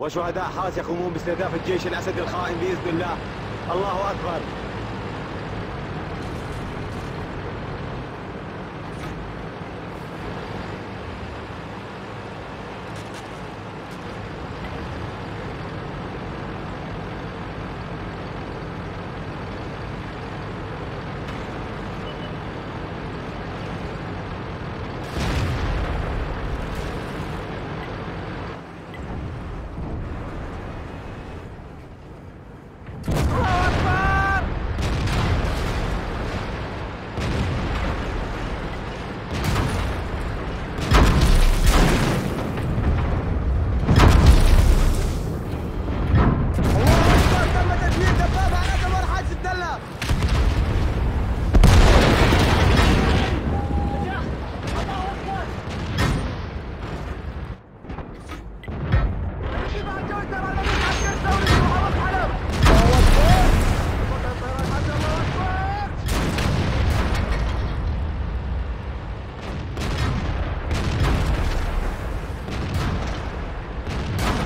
وشهداء حرس يقومون باستهداف الجيش الأسد الخائن بإذن الله. الله أكبر تم تدمير دبابة على دمار حاجز الدلة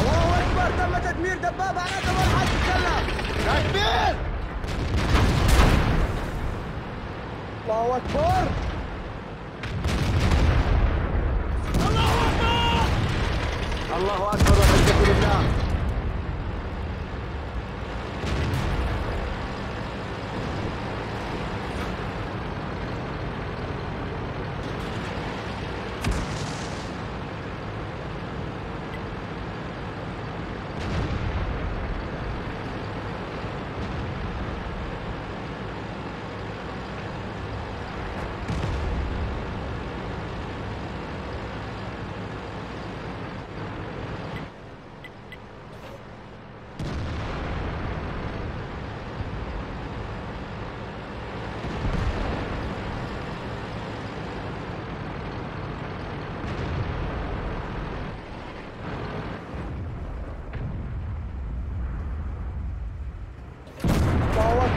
الله أكبر تم تدمير دبابة على دمار حاجز الدلة تكبير الله أكبر! الله أكبر! والعزة لله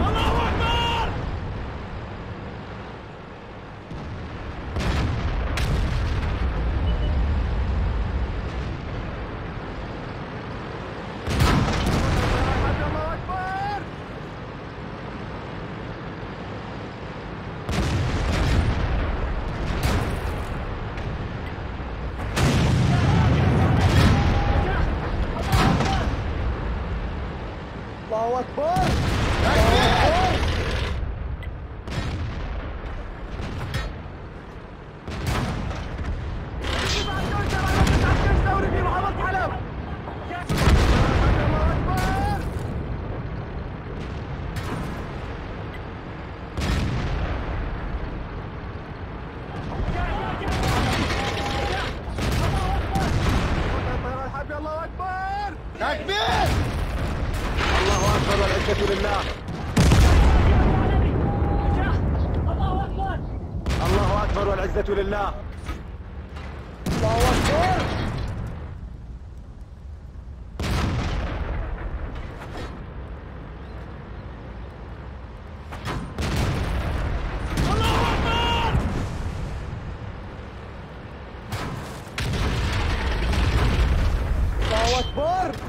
الله أكبر الله أكبر الله الكفر والعزة لله الله أكبر الله أكبر والعزة لله الله أكبر الله أكبر.